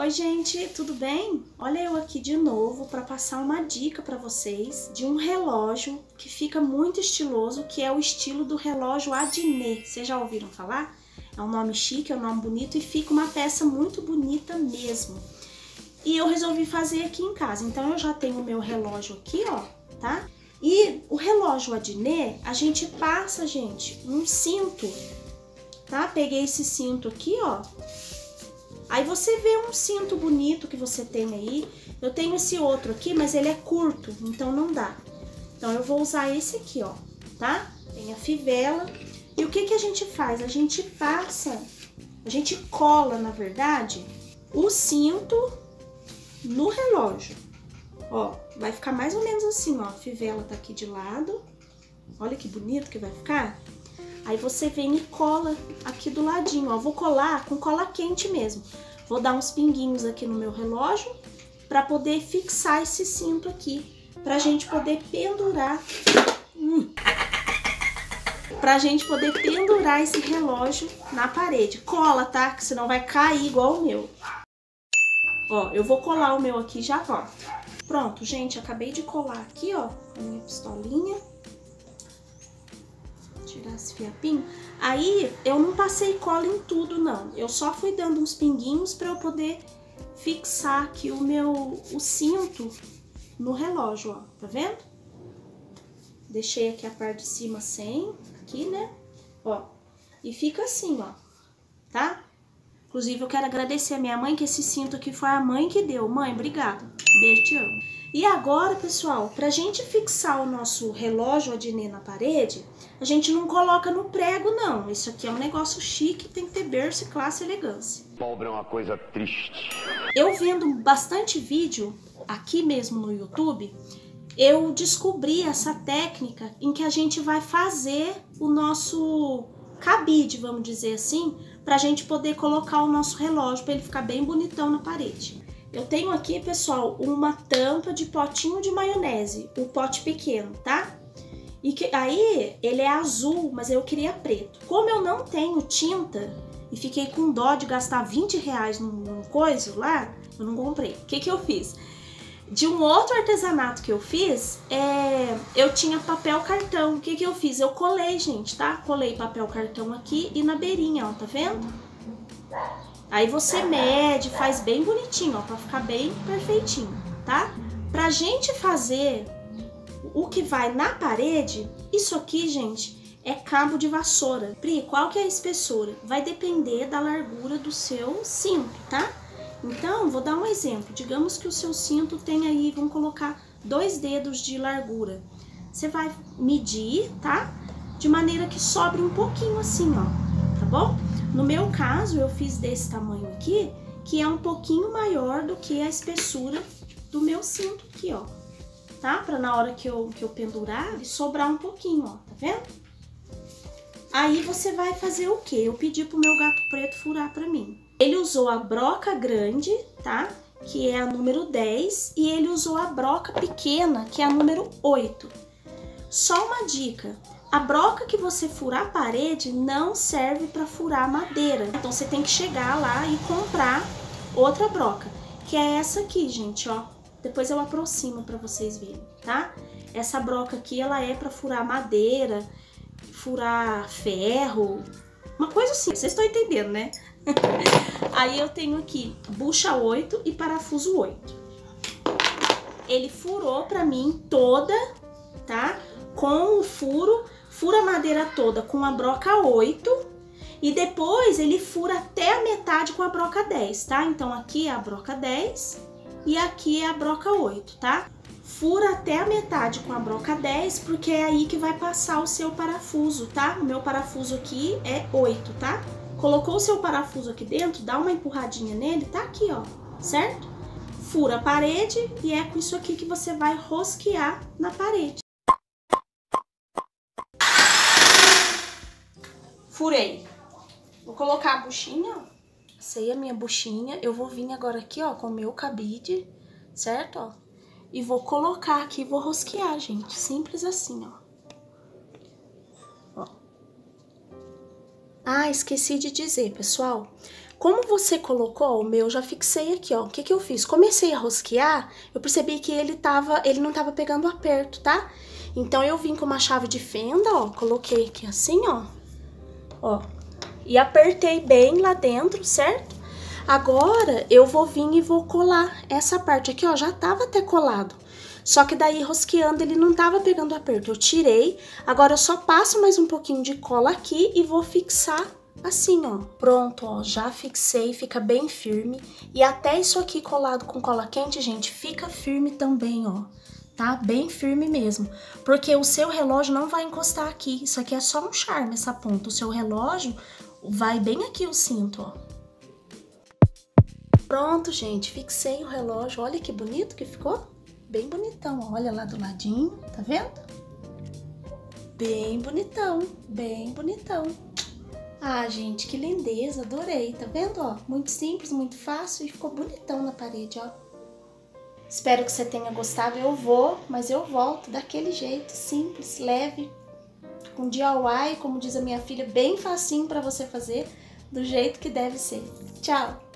Oi, gente, tudo bem? Olha eu aqui de novo para passar uma dica para vocês de um relógio que fica muito estiloso, que é o estilo do relógio Adnet. Vocês já ouviram falar? É um nome chique, é um nome bonito e fica uma peça muito bonita mesmo. E eu resolvi fazer aqui em casa. Então eu já tenho o meu relógio aqui, ó, tá? E o relógio Adnet, a gente passa, gente, um cinto, tá? Peguei esse cinto aqui, ó, Aí você vê um cinto bonito que você tem aí. Eu tenho esse outro aqui, mas ele é curto, então não dá. Então eu vou usar esse aqui, ó, tá? Tem a fivela. E o que que a gente faz? A gente passa, a gente cola, na verdade, o cinto no relógio. Ó, vai ficar mais ou menos assim, ó. A fivela tá aqui de lado. Olha que bonito que vai ficar. Aí você vem e cola aqui do ladinho, ó. Vou colar com cola quente mesmo. Vou dar uns pinguinhos aqui no meu relógio para poder fixar esse cinto aqui, pra gente poder pendurar. Hum, pra gente poder pendurar esse relógio na parede. Cola, tá? Que senão vai cair igual o meu. Ó, eu vou colar o meu aqui e já volto. Pronto, gente, acabei de colar aqui, ó, a minha pistolinha tirar esse fiapinho. Aí eu não passei cola em tudo, não. Eu só fui dando uns pinguinhos para eu poder fixar aqui o meu o cinto no relógio, ó. Tá vendo? Deixei aqui a parte de cima sem, aqui, né? Ó. E fica assim, ó. Tá? Inclusive, eu quero agradecer a minha mãe, que esse cinto aqui foi a mãe que deu. Mãe, obrigada. Beijo, te amo. E agora, pessoal, pra gente fixar o nosso relógio Adnet na parede, a gente não coloca no prego, não. Isso aqui é um negócio chique, tem que ter berço, classe e elegância. Pobre é uma coisa triste. Eu vendo bastante vídeo aqui mesmo no YouTube, eu descobri essa técnica em que a gente vai fazer o nosso cabide, vamos dizer assim, para a gente poder colocar o nosso relógio para ele ficar bem bonitão na parede. Eu tenho aqui, pessoal, uma tampa de potinho de maionese, o pote pequeno, tá? E que aí ele é azul, mas eu queria preto. Como eu não tenho tinta e fiquei com dó de gastar 20 reais num, num coisa lá, eu não comprei. O que que eu fiz? De um outro artesanato que eu fiz, é, eu tinha papel cartão. O que que eu fiz? Eu colei, gente, tá? Colei papel cartão aqui e na beirinha, ó, tá vendo? Aí você mede, faz bem bonitinho, ó, pra ficar bem perfeitinho, tá? Pra gente fazer o que vai na parede, isso aqui, gente, é cabo de vassoura. Pri, qual que é a espessura? Vai depender da largura do seu cinto, tá? Então, vou dar um exemplo. Digamos que o seu cinto tem aí, vamos colocar dois dedos de largura. Você vai medir, tá? De maneira que sobre um pouquinho assim, ó, tá bom? No meu caso, eu fiz desse tamanho aqui, que é um pouquinho maior do que a espessura do meu cinto aqui, ó. Tá? Pra na hora que eu, que eu pendurar, sobrar um pouquinho, ó. Tá vendo? Aí você vai fazer o quê? Eu pedi pro meu gato preto furar pra mim. Ele usou a broca grande, tá? Que é a número 10. E ele usou a broca pequena, que é a número 8. Só uma dica. A broca que você furar a parede não serve para furar madeira. Então você tem que chegar lá e comprar outra broca, que é essa aqui, gente, ó. Depois eu aproximo para vocês verem, tá? Essa broca aqui, ela é para furar madeira, furar ferro, uma coisa assim. Vocês estão entendendo, né? Aí eu tenho aqui bucha 8 e parafuso 8. Ele furou para mim toda, tá? Com o furo fura a madeira toda com a broca 8 e depois ele fura até a metade com a broca 10, tá? Então aqui é a broca 10 e aqui é a broca 8, tá? Fura até a metade com a broca 10, porque é aí que vai passar o seu parafuso, tá? O meu parafuso aqui é 8, tá? Colocou o seu parafuso aqui dentro, dá uma empurradinha nele, tá aqui, ó, certo? Fura a parede e é com isso aqui que você vai rosquear na parede. Furei. Vou colocar a buchinha, ó. Sei a minha buchinha. Eu vou vir agora aqui, ó, com o meu cabide, certo, ó? E vou colocar aqui, vou rosquear, gente. Simples assim, ó. Ó. Ah, esqueci de dizer, pessoal. Como você colocou, o meu já fixei aqui, ó. O que que eu fiz? Comecei a rosquear, eu percebi que ele tava, ele não tava pegando aperto, tá? Então eu vim com uma chave de fenda, ó, coloquei aqui assim, ó. Ó. E apertei bem lá dentro, certo? Agora eu vou vir e vou colar essa parte aqui, ó, já tava até colado. Só que daí rosqueando ele não tava pegando aperto. Eu tirei, agora eu só passo mais um pouquinho de cola aqui e vou fixar assim, ó. Pronto, ó, já fixei, fica bem firme. E até isso aqui colado com cola quente, gente, fica firme também, ó. Tá? Bem firme mesmo. Porque o seu relógio não vai encostar aqui. Isso aqui é só um charme, essa ponta. O seu relógio vai bem aqui o cinto, ó. Pronto, gente, fixei o relógio. Olha que bonito que ficou. Bem bonitão, olha lá do ladinho, tá vendo? Bem bonitão, bem bonitão. Ah, gente, que lindeza, adorei, tá vendo, ó? Muito simples, muito fácil e ficou bonitão na parede, ó. Espero que você tenha gostado, eu vou, mas eu volto daquele jeito, simples, leve, com DIY, como diz a minha filha, bem facinho para você fazer, do jeito que deve ser. Tchau!